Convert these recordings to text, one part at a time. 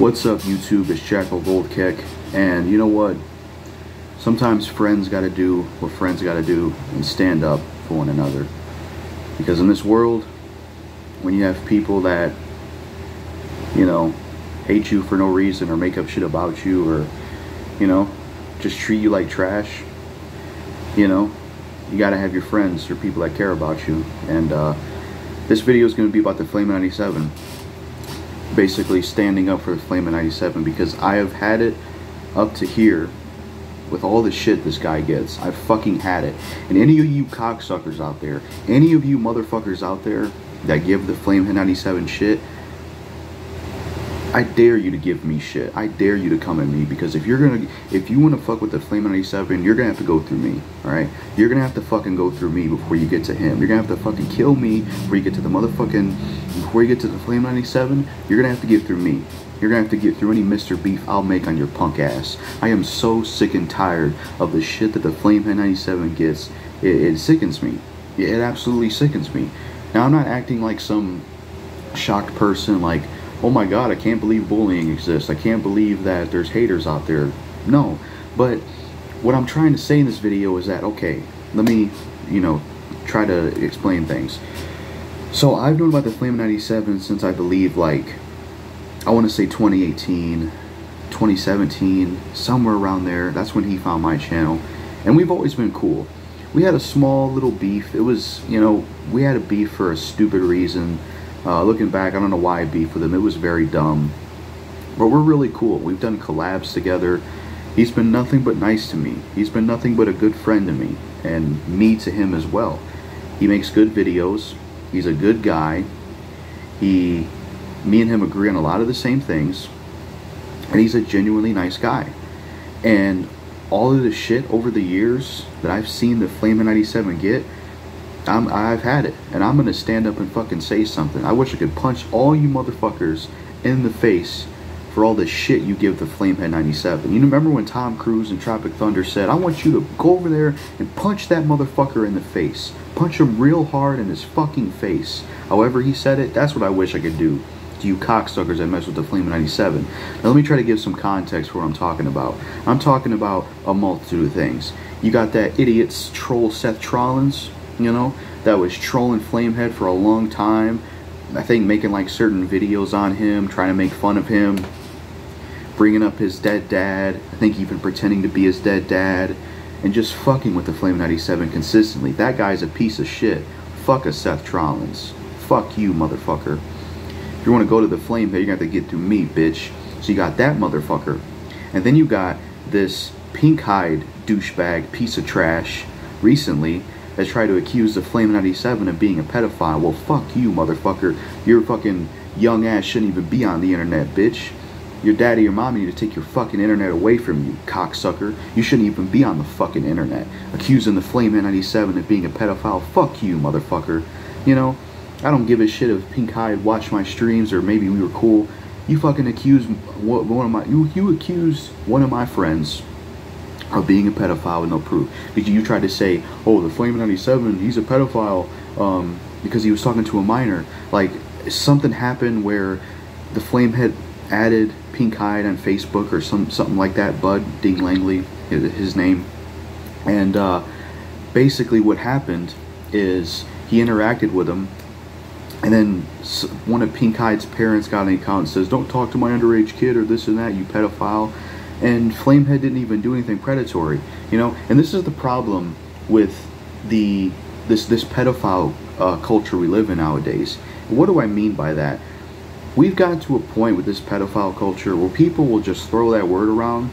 What's up, YouTube? It's Jackal Gold Kick, and you know what? Sometimes friends gotta do what friends gotta do and stand up for one another. Because in this world, when you have people that, you know, hate you for no reason or make up shit about you or, you know, just treat you like trash, you know, you gotta have your friends or people that care about you. And uh, this video is gonna be about the Flame 97 basically standing up for the Flame of 97 because I have had it up to here with all the shit this guy gets. I've fucking had it. And any of you cocksuckers out there, any of you motherfuckers out there that give the Flame 97 shit, I dare you to give me shit. I dare you to come at me because if you're gonna, if you want to fuck with the Flame 97, you're gonna have to go through me. All right, you're gonna have to fucking go through me before you get to him. You're gonna have to fucking kill me before you get to the motherfucking, before you get to the Flame 97. You're gonna have to get through me. You're gonna have to get through any Mr. Beef I'll make on your punk ass. I am so sick and tired of the shit that the Flame 97 gets. It, it sickens me. It absolutely sickens me. Now I'm not acting like some shocked person like oh my god, I can't believe bullying exists. I can't believe that there's haters out there. No, but what I'm trying to say in this video is that, okay, let me, you know, try to explain things. So I've known about the Flame 97 since I believe like, I want to say 2018, 2017, somewhere around there. That's when he found my channel. And we've always been cool. We had a small little beef. It was, you know, we had a beef for a stupid reason uh, looking back, I don't know why I beef with him. It was very dumb. But we're really cool. We've done collabs together. He's been nothing but nice to me. He's been nothing but a good friend to me. And me to him as well. He makes good videos. He's a good guy. He, me and him agree on a lot of the same things. And he's a genuinely nice guy. And all of the shit over the years that I've seen the Flame 97 get, I'm, I've had it, and I'm gonna stand up and fucking say something. I wish I could punch all you motherfuckers in the face for all the shit you give the Flamehead 97. You remember when Tom Cruise in Tropic Thunder said, I want you to go over there and punch that motherfucker in the face. Punch him real hard in his fucking face. However he said it, that's what I wish I could do to you cocksuckers that mess with the Flamehead 97. Now let me try to give some context for what I'm talking about. I'm talking about a multitude of things. You got that idiot's troll Seth Trollins, you know, that was trolling Flamehead for a long time. I think making like certain videos on him, trying to make fun of him, bringing up his dead dad. I think even pretending to be his dead dad, and just fucking with the Flame 97 consistently. That guy's a piece of shit. Fuck a Seth Trollins. Fuck you, motherfucker. If you want to go to the Flamehead, you're going to have to get through me, bitch. So you got that motherfucker. And then you got this pink-eyed douchebag piece of trash recently has tried to accuse the Flame 97 of being a pedophile. Well, fuck you, motherfucker. Your fucking young ass shouldn't even be on the internet, bitch. Your daddy or mommy need to take your fucking internet away from you, cocksucker. You shouldn't even be on the fucking internet. Accusing the Flame 97 of being a pedophile. Fuck you, motherfucker. You know, I don't give a shit if Pink Hyde watched my streams or maybe we were cool. You fucking accused one of my you you one of my friends of being a pedophile with no proof. Because you tried to say, oh, the Flame 97, he's a pedophile um, because he was talking to a minor. Like, something happened where the Flame had added Pink Hyde on Facebook or some something like that, Bud Dean Langley, his name. And uh, basically what happened is he interacted with him and then one of Pink Hyde's parents got an account and says, don't talk to my underage kid or this and that, you pedophile and Flamehead didn't even do anything predatory, you know. And this is the problem with the this this pedophile uh, culture we live in nowadays. What do I mean by that? We've gotten to a point with this pedophile culture where people will just throw that word around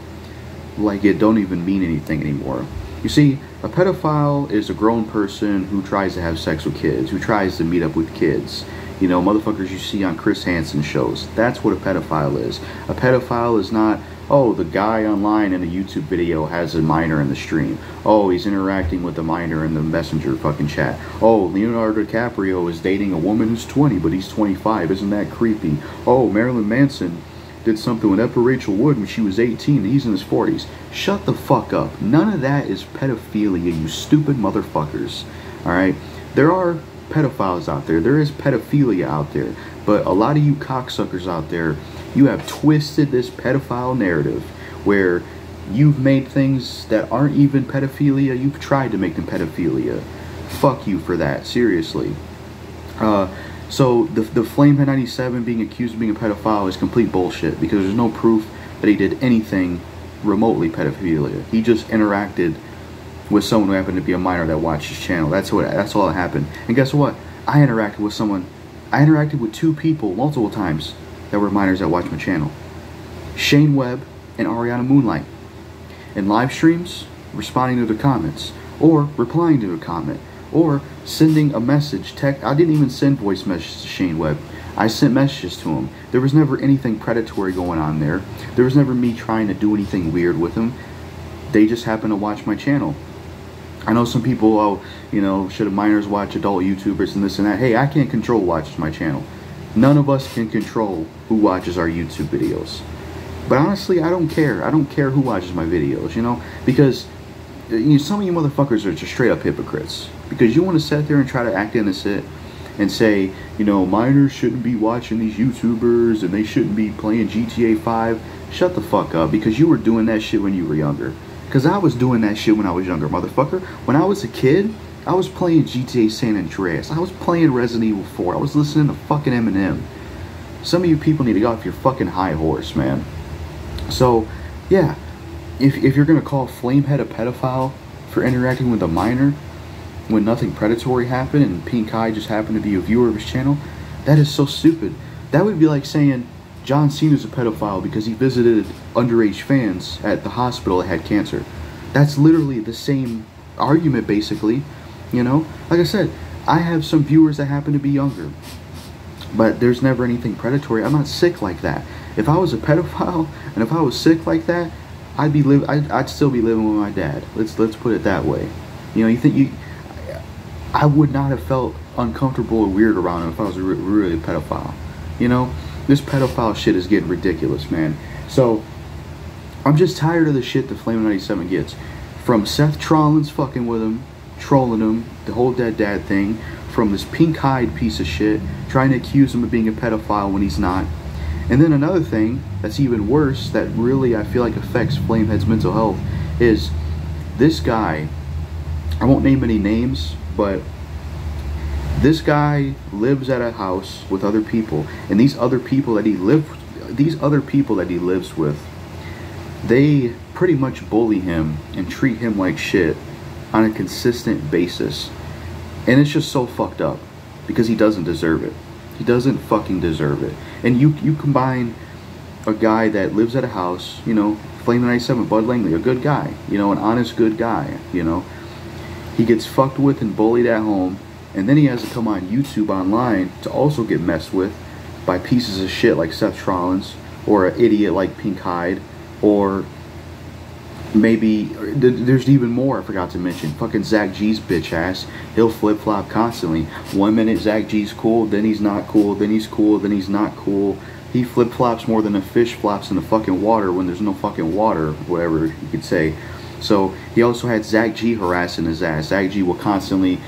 like it don't even mean anything anymore. You see, a pedophile is a grown person who tries to have sex with kids, who tries to meet up with kids. You know, motherfuckers you see on Chris Hansen shows. That's what a pedophile is. A pedophile is not oh, the guy online in a YouTube video has a minor in the stream. Oh, he's interacting with the minor in the messenger fucking chat. Oh, Leonardo DiCaprio is dating a woman who's 20, but he's 25. Isn't that creepy? Oh, Marilyn Manson did something with Evan Rachel Wood when she was 18 he's in his 40s. Shut the fuck up. None of that is pedophilia, you stupid motherfuckers. Alright? There are pedophiles out there. There is pedophilia out there. But a lot of you cocksuckers out there, you have twisted this pedophile narrative where you've made things that aren't even pedophilia. You've tried to make them pedophilia. Fuck you for that. Seriously. Uh, so the the Flamehead 97 being accused of being a pedophile is complete bullshit because there's no proof that he did anything remotely pedophilia. He just interacted with someone who happened to be a minor that watched his channel. That's what that's all that happened. And guess what? I interacted with someone I interacted with two people multiple times that were minors that watched my channel. Shane Webb and Ariana Moonlight. In live streams, responding to the comments, or replying to a comment, or sending a message. Tech I didn't even send voice messages to Shane Webb. I sent messages to him. There was never anything predatory going on there. There was never me trying to do anything weird with him. They just happened to watch my channel. I know some people, oh, you know, should minors watch adult YouTubers and this and that. Hey, I can't control who watches my channel. None of us can control who watches our YouTube videos. But honestly, I don't care. I don't care who watches my videos, you know, because uh, you know, some of you motherfuckers are just straight up hypocrites. Because you want to sit there and try to act innocent and say, you know, minors shouldn't be watching these YouTubers and they shouldn't be playing GTA 5. Shut the fuck up because you were doing that shit when you were younger. Because I was doing that shit when I was younger, motherfucker. When I was a kid, I was playing GTA San Andreas. I was playing Resident Evil 4. I was listening to fucking Eminem. Some of you people need to get off your fucking high horse, man. So, yeah. If, if you're going to call Flamehead a pedophile for interacting with a minor when nothing predatory happened and Pink Eye just happened to be a viewer of his channel, that is so stupid. That would be like saying John Cena's a pedophile because he visited underage fans at the hospital that had cancer. That's literally the same argument, basically. You know, like I said, I have some viewers that happen to be younger, but there's never anything predatory. I'm not sick like that. If I was a pedophile and if I was sick like that, I'd be live. I'd, I'd still be living with my dad. Let's let's put it that way. You know, you think you? I would not have felt uncomfortable or weird around him if I was a really a pedophile. You know, this pedophile shit is getting ridiculous, man. So, I'm just tired of the shit that Flame 97 gets. From Seth Trollins fucking with him, trolling him, the whole dead dad thing, from this pink-eyed piece of shit, trying to accuse him of being a pedophile when he's not. And then another thing that's even worse, that really I feel like affects Flamehead's mental health, is this guy, I won't name any names, but this guy lives at a house with other people, and these other people that he live, these other people that he lives with, they pretty much bully him and treat him like shit on a consistent basis. And it's just so fucked up because he doesn't deserve it. He doesn't fucking deserve it. And you you combine a guy that lives at a house, you know, Flame 97, Bud Langley, a good guy, you know, an honest good guy, you know. He gets fucked with and bullied at home and then he has to come on YouTube online to also get messed with by pieces of shit like Seth Trollins or an idiot like Pink Hyde or maybe there's even more I forgot to mention. Fucking Zach G's bitch ass. He'll flip flop constantly. One minute Zach G's cool, then he's not cool, then he's cool, then he's not cool. He flip flops more than a fish flops in the fucking water when there's no fucking water, whatever you could say. So he also had Zach G harassing his ass. Zach G will constantly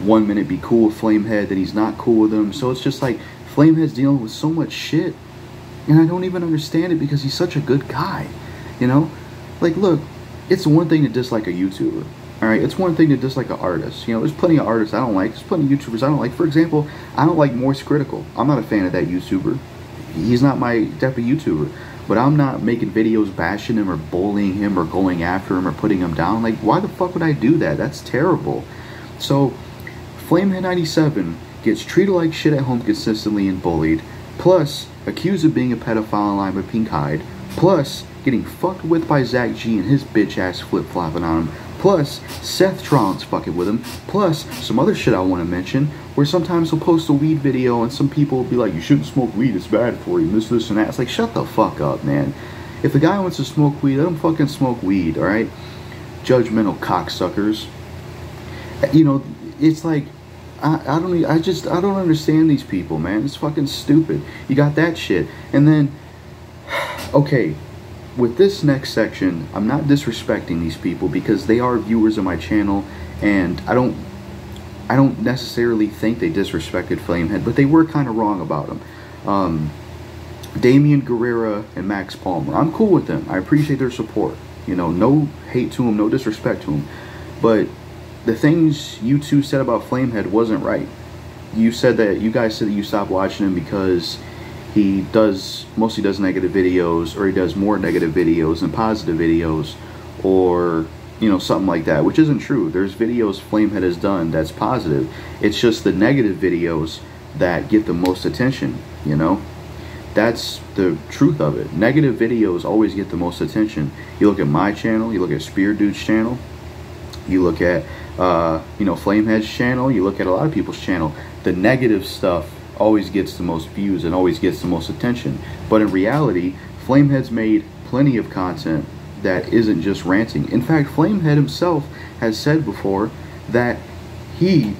one minute be cool with Flamehead, then he's not cool with him. So it's just like Flamehead's dealing with so much shit. And I don't even understand it because he's such a good guy. You know? Like, look, it's one thing to dislike a YouTuber. Alright, it's one thing to dislike an artist. You know, there's plenty of artists I don't like. There's plenty of YouTubers I don't like. For example, I don't like Moist Critical. I'm not a fan of that YouTuber. He's not my type of YouTuber. But I'm not making videos bashing him or bullying him or going after him or putting him down. Like, why the fuck would I do that? That's terrible. So, Flamehead97 gets treated like shit at home consistently and bullied, plus accused of being a pedophile online by Pink Hyde, plus getting fucked with by Zach G and his bitch ass flip flopping on him, plus Seth Trollins fucking with him, plus some other shit I want to mention where sometimes he'll post a weed video and some people will be like, you shouldn't smoke weed, it's bad for you, this, this, and that. It's like, shut the fuck up, man. If the guy wants to smoke weed, let him fucking smoke weed, alright? Judgmental cocksuckers. You know, it's like, I, I don't I just I don't understand these people, man. It's fucking stupid. You got that shit. And then okay, with this next section, I'm not disrespecting these people because they are viewers of my channel and I don't I don't necessarily think they disrespected Flamehead, but they were kind of wrong about him. Um, Damian Guerrero and Max Palmer. I'm cool with them. I appreciate their support. You know, no hate to them, no disrespect to them. But the things you two said about Flamehead wasn't right. You said that you guys said that you stopped watching him because he does mostly does negative videos or he does more negative videos than positive videos or you know something like that which isn't true. There's videos flamehead has done that's positive. It's just the negative videos that get the most attention you know? That's the truth of it. Negative videos always get the most attention. You look at my channel you look at spear dude's channel you look at uh, you know flamehead's channel you look at a lot of people's channel. The negative stuff always gets the most views and always gets the most attention. But in reality, Flamehead's made plenty of content that isn't just ranting. In fact, Flamehead himself has said before that he,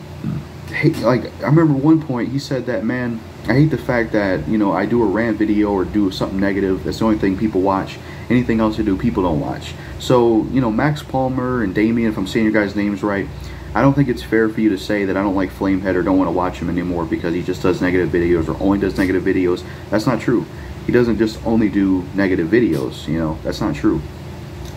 like, I remember one point he said that, man, I hate the fact that, you know, I do a rant video or do something negative. That's the only thing people watch. Anything else I do, people don't watch. So, you know, Max Palmer and Damien, if I'm saying your guys' names right, I don't think it's fair for you to say that I don't like Flamehead or don't want to watch him anymore because he just does negative videos or only does negative videos. That's not true. He doesn't just only do negative videos, you know, that's not true.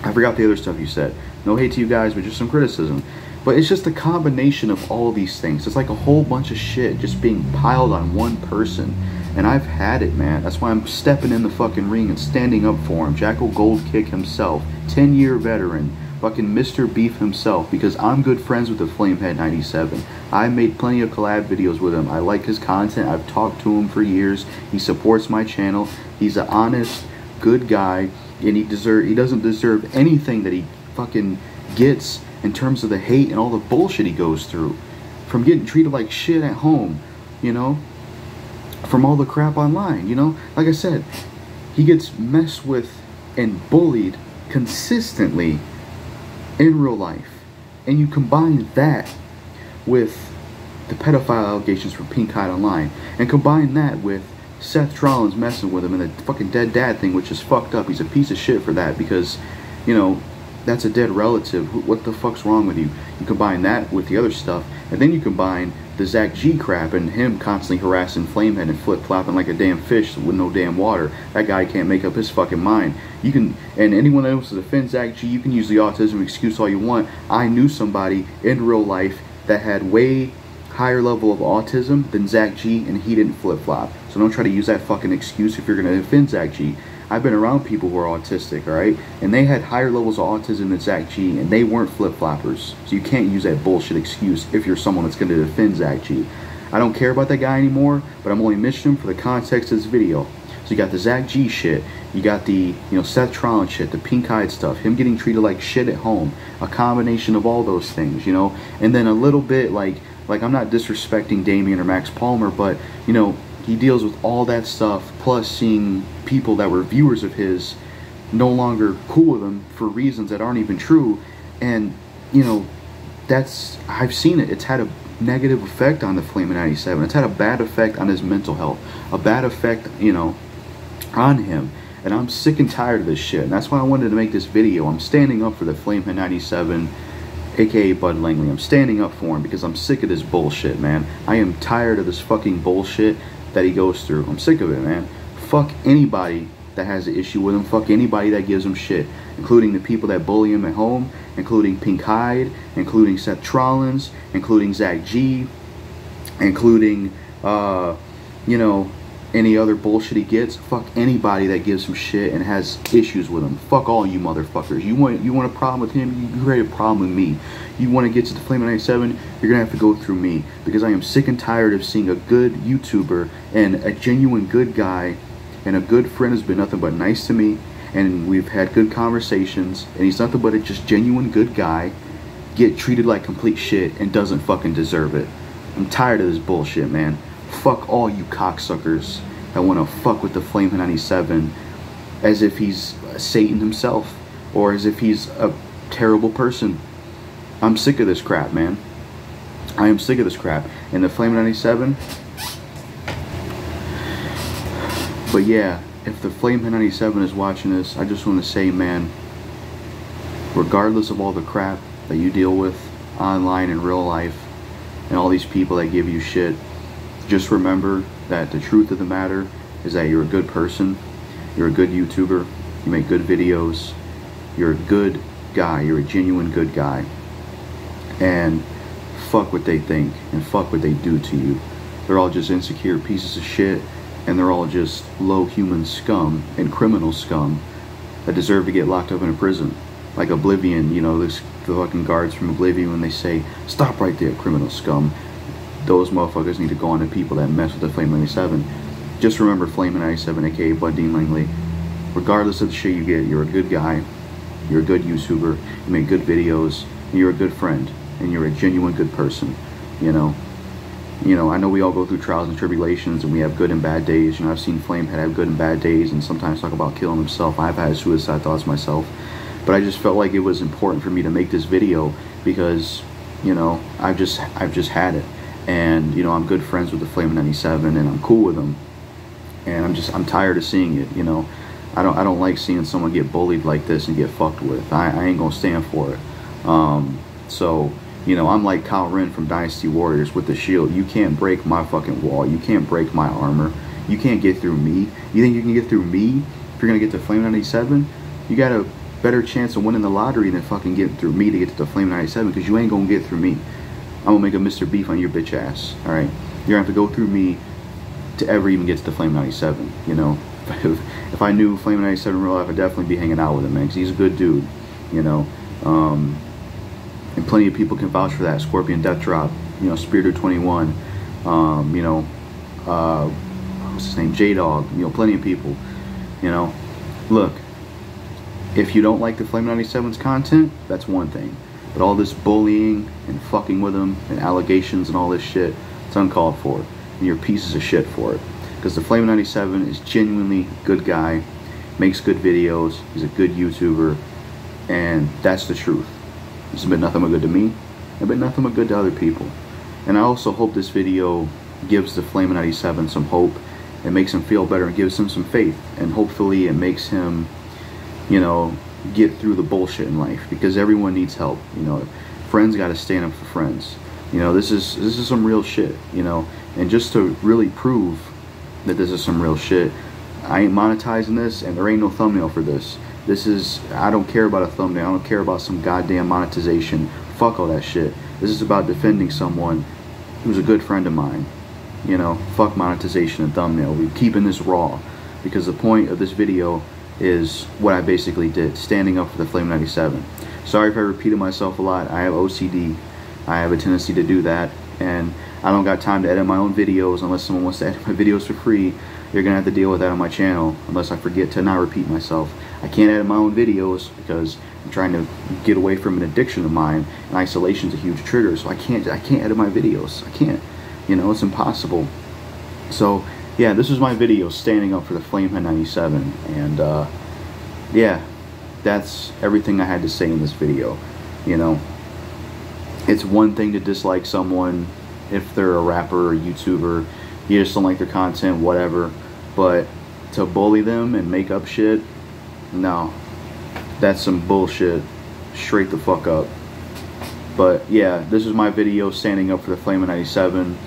I forgot the other stuff you said. No hate to you guys, but just some criticism. But it's just a combination of all these things. It's like a whole bunch of shit just being piled on one person. And I've had it, man. That's why I'm stepping in the fucking ring and standing up for him. Jackal Gold Kick himself, 10 year veteran fucking Mr. Beef himself because I'm good friends with the Flamehead 97. I made plenty of collab videos with him. I like his content. I've talked to him for years. He supports my channel. He's an honest, good guy, and he deserve he doesn't deserve anything that he fucking gets in terms of the hate and all the bullshit he goes through. From getting treated like shit at home, you know? From all the crap online, you know? Like I said, he gets messed with and bullied consistently in real life, and you combine that with the pedophile allegations from Pink Hyde Online, and combine that with Seth Trollins messing with him and the fucking dead dad thing, which is fucked up. He's a piece of shit for that because, you know, that's a dead relative. What the fuck's wrong with you? You combine that with the other stuff, and then you combine the Zach G crap and him constantly harassing Flamehead and flip flopping like a damn fish with no damn water. That guy can't make up his fucking mind. You can, and anyone that wants to defend Zach G, you can use the autism excuse all you want. I knew somebody in real life that had way higher level of autism than Zach G, and he didn't flip flop. So don't try to use that fucking excuse if you're gonna defend Zach G. I've been around people who are autistic, all right, and they had higher levels of autism than Zach G, and they weren't flip floppers. So you can't use that bullshit excuse if you're someone that's going to defend Zach G. I don't care about that guy anymore, but I'm only mentioning him for the context of this video. So you got the Zach G shit, you got the you know Seth Tron shit, the pink eyed stuff, him getting treated like shit at home, a combination of all those things, you know, and then a little bit like like I'm not disrespecting Damien or Max Palmer, but you know he deals with all that stuff, plus seeing people that were viewers of his no longer cool with him for reasons that aren't even true. And, you know, that's, I've seen it. It's had a negative effect on the Flamin' 97. It's had a bad effect on his mental health, a bad effect, you know, on him. And I'm sick and tired of this shit. And that's why I wanted to make this video. I'm standing up for the Flame Flamehead 97 aka Bud Langley. I'm standing up for him because I'm sick of this bullshit, man. I am tired of this fucking bullshit that he goes through. I'm sick of it, man. Fuck anybody that has an issue with him. Fuck anybody that gives him shit, including the people that bully him at home, including Pink Hyde, including Seth Trollins, including Zach G, including, uh, you know, any other bullshit he gets. Fuck anybody that gives him shit and has issues with him. Fuck all you motherfuckers. You want you want a problem with him? You create a problem with me. You want to get to the Flame 97? You're gonna have to go through me because I am sick and tired of seeing a good YouTuber and a genuine good guy and a good friend has been nothing but nice to me and we've had good conversations and he's nothing but a just genuine good guy get treated like complete shit and doesn't fucking deserve it. I'm tired of this bullshit, man. Fuck all you cocksuckers that want to fuck with the Flame 97 as if he's Satan himself or as if he's a terrible person. I'm sick of this crap, man. I am sick of this crap. And the Flame 97. But yeah, if the Flame 97 is watching this, I just want to say, man, regardless of all the crap that you deal with online in real life, and all these people that give you shit, just remember that the truth of the matter is that you're a good person, you're a good YouTuber, you make good videos, you're a good guy, you're a genuine good guy. And fuck what they think and fuck what they do to you. They're all just insecure pieces of shit and they're all just low human scum and criminal scum that deserve to get locked up in a prison. Like Oblivion, you know, this, the fucking guards from Oblivion when they say, stop right there, criminal scum. Those motherfuckers need to go on to people that mess with the Flame 97. Just remember Flame 97, aka Bud Dean Langley. Regardless of the shit you get, you're a good guy, you're a good YouTuber, you make good videos, you're a good friend, and you're a genuine good person, you know you know, I know we all go through trials and tribulations and we have good and bad days. You know, I've seen Flamehead have good and bad days and sometimes talk about killing himself. I've had suicide thoughts myself. But I just felt like it was important for me to make this video because, you know, I've just I've just had it. And, you know, I'm good friends with the Flame 97 and I'm cool with them. And I'm just I'm tired of seeing it, you know. I don't I don't like seeing someone get bullied like this and get fucked with. I, I ain't gonna stand for it. Um, so you know, I'm like Cao Ren from Dynasty Warriors with the shield. You can't break my fucking wall. You can't break my armor. You can't get through me. You think you can get through me if you're to get to Flame 97? You got a better chance of winning the lottery than fucking getting through me to get to the Flame 97 because you ain't to get through me. I'm to make a Mr. Beef on your bitch ass. All right? You're to have to go through me to ever even get to the Flame 97, you know? If, if I knew Flame 97 in real life, I'd definitely be hanging out with him, man, because he's a good dude, you know? Um, and plenty of people can vouch for that. Scorpion Death Drop, you know, Spirited 21, um, you know, uh, what's his name, J Dog, you know, plenty of people, you know. Look, if you don't like the Flame 97's content, that's one thing. But all this bullying and fucking with them and allegations and all this shit, it's uncalled for. And you're pieces of shit for it. Because the Flame 97 is genuinely a good guy, makes good videos, he's a good YouTuber, and that's the truth. It's been nothing but good to me. It's been nothing but good to other people. And I also hope this video gives the Flame 97 some hope. It makes him feel better and gives him some faith. And hopefully it makes him, you know, get through the bullshit in life. Because everyone needs help. You know, friends got to stand up for friends. You know, this is this is some real shit. You know, and just to really prove that this is some real shit, I ain't monetizing this, and there ain't no thumbnail for this. This is, I don't care about a thumbnail. I don't care about some goddamn monetization. Fuck all that shit. This is about defending someone who's a good friend of mine. You know, fuck monetization and thumbnail. We're keeping this raw because the point of this video is what I basically did, standing up for the Flame 97. Sorry if I repeated myself a lot. I have OCD. I have a tendency to do that. And I don't got time to edit my own videos unless someone wants to edit my videos for free. You're going to have to deal with that on my channel unless I forget to not repeat myself. I can't edit my own videos because I'm trying to get away from an addiction of mine, and isolation is a huge trigger. So I can't I can't edit my videos. I can't. You know, it's impossible. So yeah, this is my video standing up for the Flamehead 97, and uh, yeah, that's everything I had to say in this video. You know, it's one thing to dislike someone if they're a rapper or YouTuber, you just don't like their content, whatever. But to bully them and make up shit no, that's some bullshit. Straight the fuck up. But yeah, this is my video standing up for the Flame 97.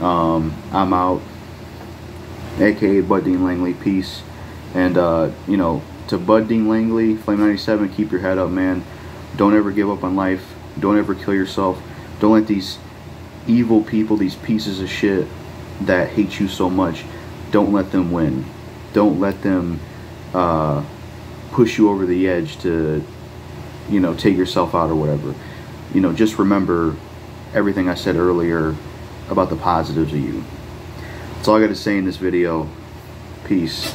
Um, I'm out. AKA Bud Dean Langley. Peace. And, uh, you know, to Bud Dean Langley, Flame 97, keep your head up, man. Don't ever give up on life. Don't ever kill yourself. Don't let these evil people, these pieces of shit that hate you so much, don't let them win. Don't let them uh, push you over the edge to, you know, take yourself out or whatever. You know, just remember everything I said earlier about the positives of you. That's all I got to say in this video. Peace.